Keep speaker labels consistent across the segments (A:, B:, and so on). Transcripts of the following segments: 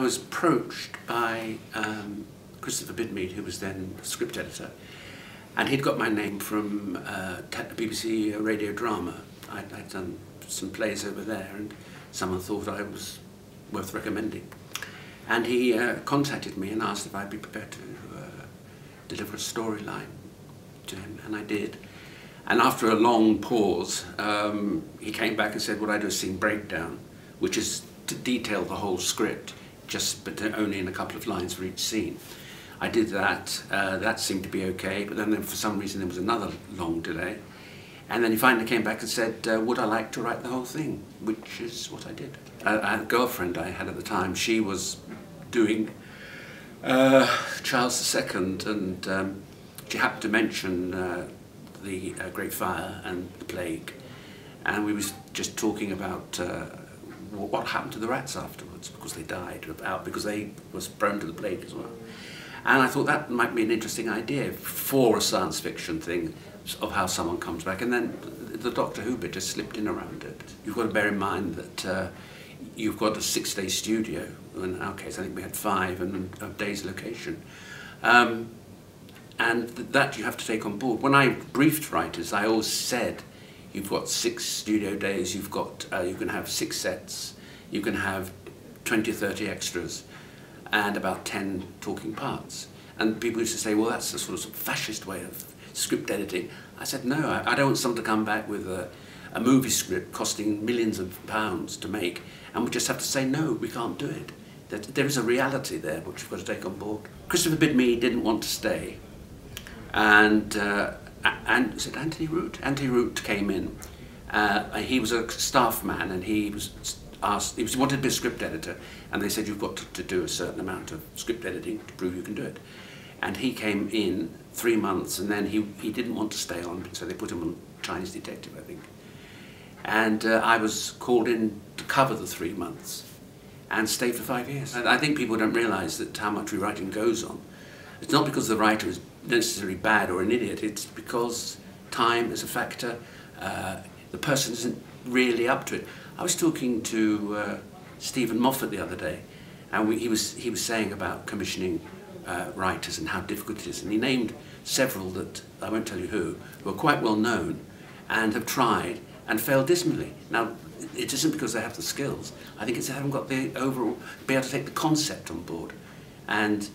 A: I was approached by um, Christopher Bidmead, who was then script editor, and he'd got my name from uh, BBC radio drama. I'd, I'd done some plays over there, and someone thought I was worth recommending. And he uh, contacted me and asked if I'd be prepared to uh, deliver a storyline to him, and I did. And after a long pause, um, he came back and said, what I do is scene breakdown, which is to detail the whole script, just but only in a couple of lines for each scene. I did that. Uh, that seemed to be okay, but then for some reason there was another long delay. And then he finally came back and said, uh, would I like to write the whole thing? Which is what I did. A, a girlfriend I had at the time, she was doing uh, Charles II and um, she happened to mention uh, the uh, Great Fire and the Plague. And we was just talking about uh, what happened to the rats afterwards because they died out because they was prone to the plague as well. And I thought that might be an interesting idea for a science fiction thing of how someone comes back. And then the Doctor Who bit just slipped in around it. You've got to bear in mind that uh, you've got a six-day studio. In our case, I think we had five and a day's location. Um, and th that you have to take on board. When I briefed writers, I always said, you've got six studio days, you've got, uh, you can have six sets, you can have 20 or 30 extras, and about 10 talking parts. And people used to say, well, that's a sort of fascist way of script editing. I said, no, I, I don't want someone to come back with a, a movie script costing millions of pounds to make, and we just have to say, no, we can't do it. That there is a reality there which we've got to take on board. Christopher Bidmead didn't want to stay, and uh, and is it Antony Root? Antony Root came in. Uh, he was a staff man, and he was asked, he was, wanted to be a script editor, and they said, you've got to, to do a certain amount of script editing to prove you can do it. And he came in three months, and then he, he didn't want to stay on, so they put him on Chinese Detective, I think. And uh, I was called in to cover the three months and stayed for five years. And I think people don't realise that how much rewriting goes on. It's not because the writer is necessarily bad or an idiot, it's because time is a factor, uh, the person isn't really up to it. I was talking to uh, Steven Moffat the other day, and we, he, was, he was saying about commissioning uh, writers and how difficult it is, and he named several that, I won't tell you who, who are quite well known and have tried and failed dismally. Now, it isn't because they have the skills. I think it's they haven't got the overall, be able to take the concept on board and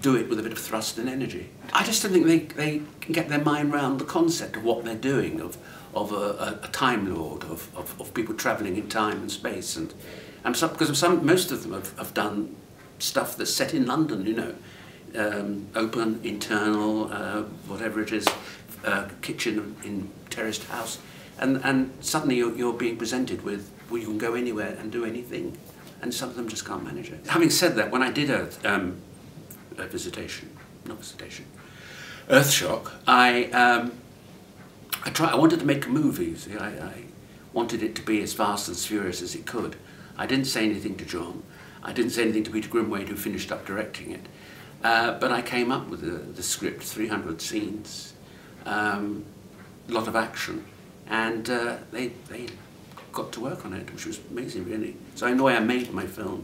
A: do it with a bit of thrust and energy. I just don't think they, they can get their mind around the concept of what they're doing, of, of a, a, Time Lord, of, of, of people travelling in time and space. And, and some, because some, most of them have, have done stuff that's set in London, you know, um, open, internal, uh, whatever it is, uh, kitchen in terraced house. And, and suddenly you're, you're being presented with, well, you can go anywhere and do anything. And some of them just can't manage it. Having said that, when I did a, um, a visitation, not visitation, Earthshock, I, um, I, try, I wanted to make a movie. See, I, I wanted it to be as fast and furious as it could. I didn't say anything to John. I didn't say anything to Peter Grimwade, who finished up directing it. Uh, but I came up with the, the script, 300 scenes, um, a lot of action, and uh, they, they got to work on it, which was amazing, really. So a way I made my film,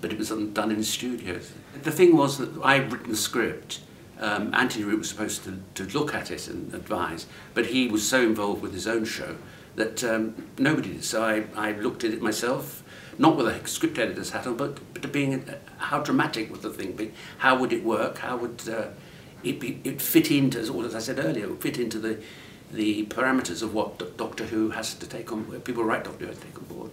A: but it was done in studios. The thing was that I'd written the script, um, Antony Root was supposed to, to look at it and advise, but he was so involved with his own show that um, nobody did. So I, I looked at it myself, not with a script editor's hat on, but, but being uh, how dramatic would the thing be? How would it work? How would uh, it be? It fit into, as I said earlier, fit into the the parameters of what Doctor Who has to take on. People write Doctor Who has to take on board.